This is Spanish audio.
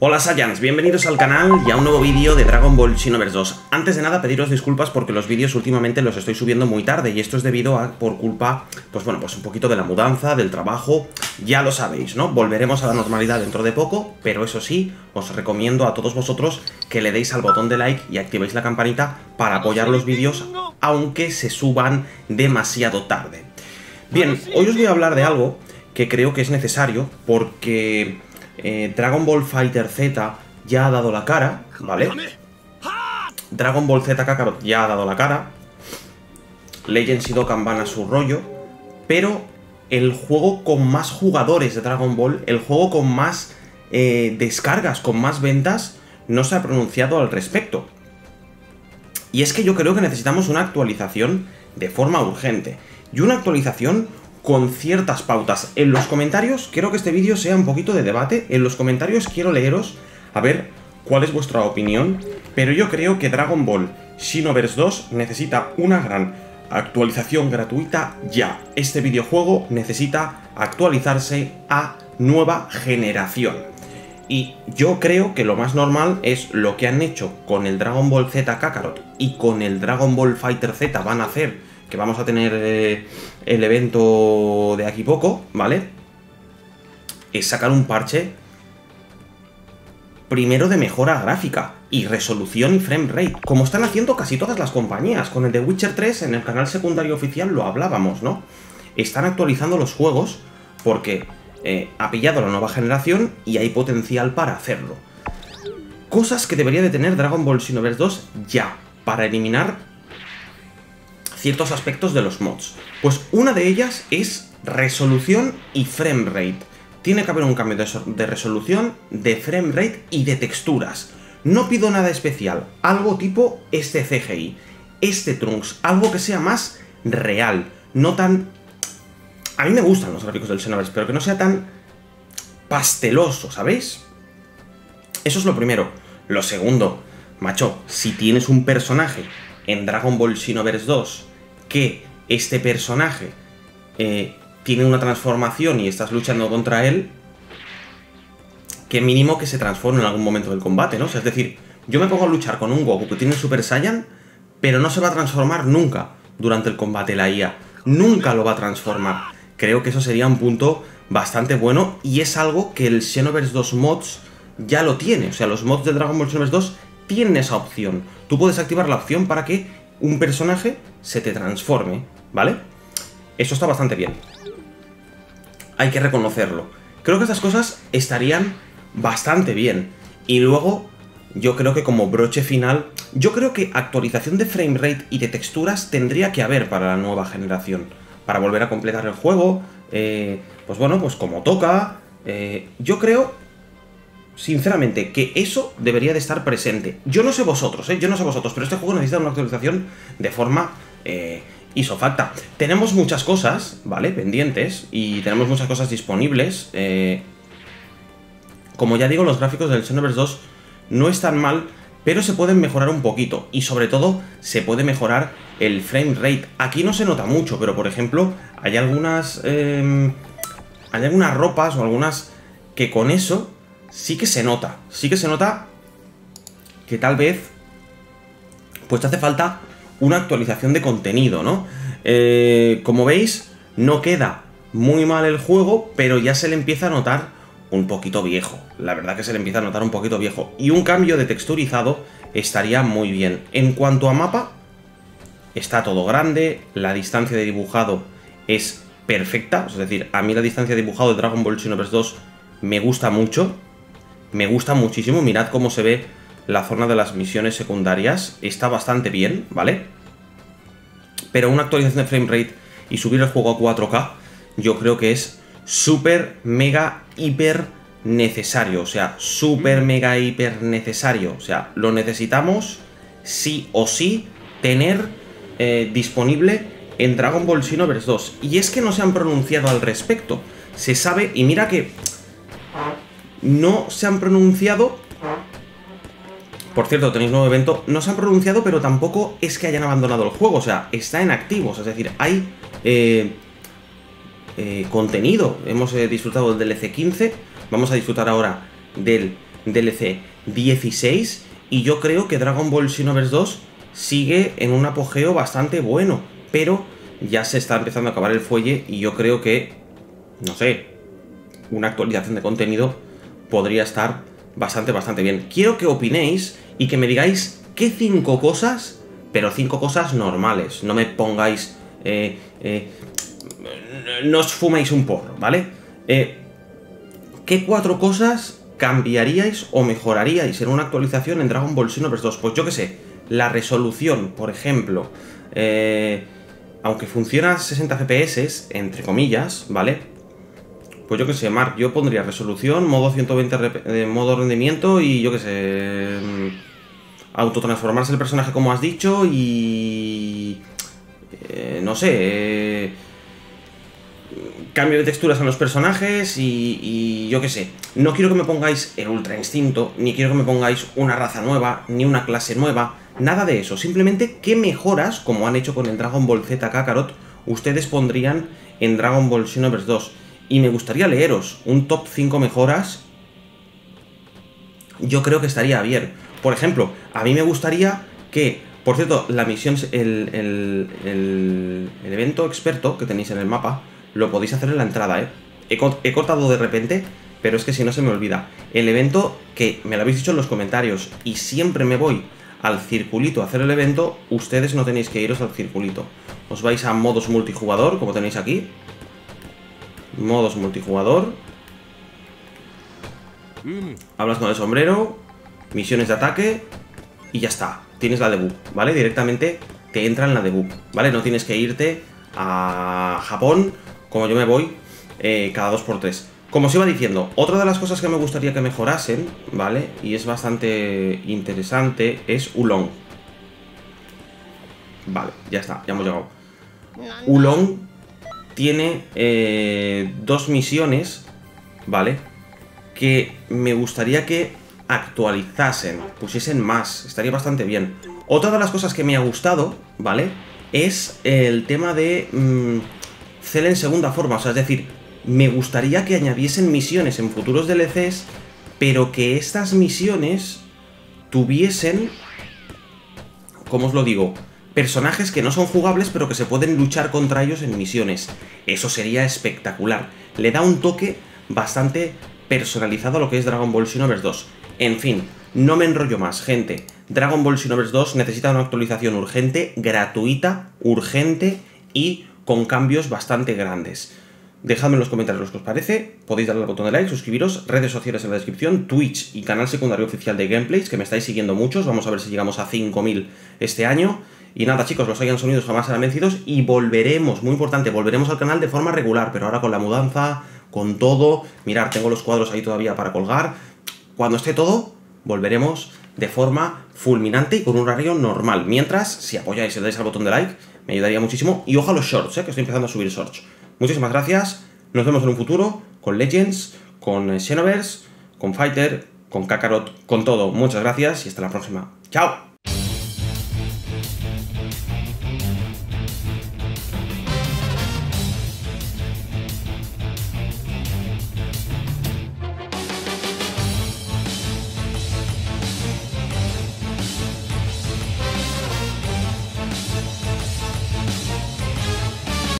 Hola Saiyans, bienvenidos al canal y a un nuevo vídeo de Dragon Ball Xenoverse 2. Antes de nada pediros disculpas porque los vídeos últimamente los estoy subiendo muy tarde y esto es debido a, por culpa, pues bueno, pues un poquito de la mudanza, del trabajo, ya lo sabéis, ¿no? Volveremos a la normalidad dentro de poco, pero eso sí, os recomiendo a todos vosotros que le deis al botón de like y activéis la campanita para apoyar los vídeos aunque se suban demasiado tarde. Bien, hoy os voy a hablar de algo que creo que es necesario porque eh, Dragon Ball Fighter Z ya ha dado la cara, ¿vale? Dragon Ball Z Kakarot ya ha dado la cara. Legends y Dokkan van a su rollo. Pero el juego con más jugadores de Dragon Ball, el juego con más eh, descargas, con más ventas, no se ha pronunciado al respecto. Y es que yo creo que necesitamos una actualización de forma urgente. Y una actualización con ciertas pautas. En los comentarios, quiero que este vídeo sea un poquito de debate. En los comentarios quiero leeros a ver cuál es vuestra opinión. Pero yo creo que Dragon Ball Xenoverse 2 necesita una gran actualización gratuita ya. Este videojuego necesita actualizarse a nueva generación. Y yo creo que lo más normal es lo que han hecho con el Dragon Ball Z Kakarot y con el Dragon Ball Fighter Z van a hacer que vamos a tener eh, el evento de aquí poco, ¿vale? Es sacar un parche primero de mejora gráfica y resolución y frame rate, como están haciendo casi todas las compañías. Con el de Witcher 3 en el canal secundario oficial lo hablábamos, ¿no? Están actualizando los juegos porque eh, ha pillado la nueva generación y hay potencial para hacerlo. Cosas que debería de tener Dragon Ball Xenoverse 2 ya, para eliminar ciertos aspectos de los mods. Pues una de ellas es resolución y frame rate. Tiene que haber un cambio de, resolución, de frame rate y de texturas. No pido nada especial, algo tipo este CGI, este Trunks, algo que sea más real, no tan... A mí me gustan los gráficos del Xenoverse, pero que no sea tan pasteloso, ¿sabéis? Eso es lo primero. Lo segundo, macho, si tienes un personaje en Dragon Ball Xenoverse 2 que este personaje eh, tiene una transformación y estás luchando contra él, que mínimo que se transforme en algún momento del combate, ¿no? es decir, yo me pongo a luchar con un Goku que tiene Super Saiyan, pero no se va a transformar nunca durante el combate la IA. Nunca lo va a transformar. Creo que eso sería un punto bastante bueno y es algo que el Xenoverse 2 mods ya lo tiene. O sea, los mods de Dragon Ball Xenoverse 2 tienen esa opción. Tú puedes activar la opción para que un personaje se te transforme, ¿vale? Eso está bastante bien. Hay que reconocerlo. Creo que estas cosas estarían bastante bien. Y luego, yo creo que como broche final, yo creo que actualización de frame rate y de texturas tendría que haber para la nueva generación. Para volver a completar el juego, eh, pues bueno, pues como toca. Eh, yo creo sinceramente, que eso debería de estar presente. Yo no sé vosotros, ¿eh? Yo no sé vosotros, pero este juego necesita una actualización de forma eh, isofacta. Tenemos muchas cosas, ¿vale? Pendientes, y tenemos muchas cosas disponibles. Eh, como ya digo, los gráficos del Xenoverse 2 no están mal, pero se pueden mejorar un poquito. Y sobre todo, se puede mejorar el frame rate. Aquí no se nota mucho, pero por ejemplo, hay algunas... Em, hay algunas ropas o algunas que con eso sí que se nota, sí que se nota que tal vez pues te hace falta una actualización de contenido, ¿no? Eh, como veis, no queda muy mal el juego, pero ya se le empieza a notar un poquito viejo. La verdad que se le empieza a notar un poquito viejo. Y un cambio de texturizado estaría muy bien. En cuanto a mapa, está todo grande, la distancia de dibujado es perfecta. Es decir, a mí la distancia de dibujado de Dragon Ball Xenoverse 2 me gusta mucho me gusta muchísimo. Mirad cómo se ve la zona de las misiones secundarias. Está bastante bien, ¿vale? Pero una actualización de frame rate y subir el juego a 4K, yo creo que es súper, mega, hiper necesario. O sea, súper, mega, hiper necesario. O sea, lo necesitamos sí o sí tener eh, disponible en Dragon Ball Xenoverse 2. Y es que no se han pronunciado al respecto. Se sabe, y mira que no se han pronunciado... Por cierto, tenéis nuevo evento. No se han pronunciado, pero tampoco es que hayan abandonado el juego. O sea, está en activos. Es decir, hay eh, eh, contenido. Hemos eh, disfrutado del DLC 15. Vamos a disfrutar ahora del DLC 16 y yo creo que Dragon Ball Xenoverse 2 sigue en un apogeo bastante bueno, pero ya se está empezando a acabar el fuelle y yo creo que, no sé, una actualización de contenido podría estar bastante, bastante bien. Quiero que opinéis y que me digáis qué cinco cosas, pero cinco cosas normales. No me pongáis... Eh, eh, no os fuméis un porro, ¿vale? Eh, ¿Qué cuatro cosas cambiaríais o mejoraríais en una actualización en Dragon Ball Xenoverse 2? Pues yo qué sé, la resolución, por ejemplo, eh, aunque funciona a 60 FPS, entre comillas, ¿vale? Pues yo qué sé, Mark, yo pondría resolución, modo 120 de modo rendimiento y yo qué sé, mm, autotransformarse el personaje como has dicho y... Eh, no sé... Eh, cambio de texturas en los personajes y, yo qué sé. No quiero que me pongáis el Ultra Instinto, ni quiero que me pongáis una raza nueva, ni una clase nueva, nada de eso. Simplemente qué mejoras, como han hecho con el Dragon Ball Z Kakarot, ustedes pondrían en Dragon Ball Xenoverse 2. Y me gustaría leeros un top 5 mejoras. Yo creo que estaría bien. Por ejemplo, a mí me gustaría que, por cierto, la misión, el, el, el, evento experto que tenéis en el mapa, lo podéis hacer en la entrada, ¿eh? He, cortado de repente, pero es que si no se me olvida. El evento que me lo habéis dicho en los comentarios y siempre me voy al circulito a hacer el evento, ustedes no tenéis que iros al circulito. Os vais a modos multijugador, como tenéis aquí. Modos multijugador. Hablas con el sombrero, misiones de ataque y ya está. Tienes la debug, ¿vale? Directamente te entra en la debug, ¿vale? No tienes que irte a Japón como yo me voy eh, cada 2x3. Como os iba diciendo, otra de las cosas que me gustaría que mejorasen, ¿vale? Y es bastante interesante, es Ulong. Vale, ya está, ya hemos llegado. Ulong tiene eh, dos misiones, ¿vale? Que me gustaría que actualizasen, pusiesen más, estaría bastante bien. Otra de las cosas que me ha gustado, ¿vale? Es el tema de... Mm, Cell en segunda forma, o sea, es decir, me gustaría que añadiesen misiones en futuros DLCs, pero que estas misiones tuviesen, ¿cómo os lo digo? Personajes que no son jugables, pero que se pueden luchar contra ellos en misiones. Eso sería espectacular. Le da un toque bastante personalizado a lo que es Dragon Ball Xenoverse 2. En fin, no me enrollo más, gente. Dragon Ball Xenoverse 2 necesita una actualización urgente, gratuita, urgente y con cambios bastante grandes. Dejadme en los comentarios lo que os parece, podéis darle al botón de like, suscribiros, redes sociales en la descripción, Twitch y canal secundario oficial de Gameplays, que me estáis siguiendo muchos, vamos a ver si llegamos a 5.000 este año. Y nada chicos, los hayan sonidos jamás serán vencidos y volveremos, muy importante, volveremos al canal de forma regular, pero ahora con la mudanza, con todo, mirar, tengo los cuadros ahí todavía para colgar. Cuando esté todo, volveremos de forma fulminante y con un horario normal. Mientras, si apoyáis y le dais al botón de like, me ayudaría muchísimo. Y a los shorts, ¿eh? que estoy empezando a subir shorts. Muchísimas gracias, nos vemos en un futuro con Legends, con Xenoverse, con Fighter, con Kakarot, con todo. Muchas gracias y hasta la próxima. ¡Chao!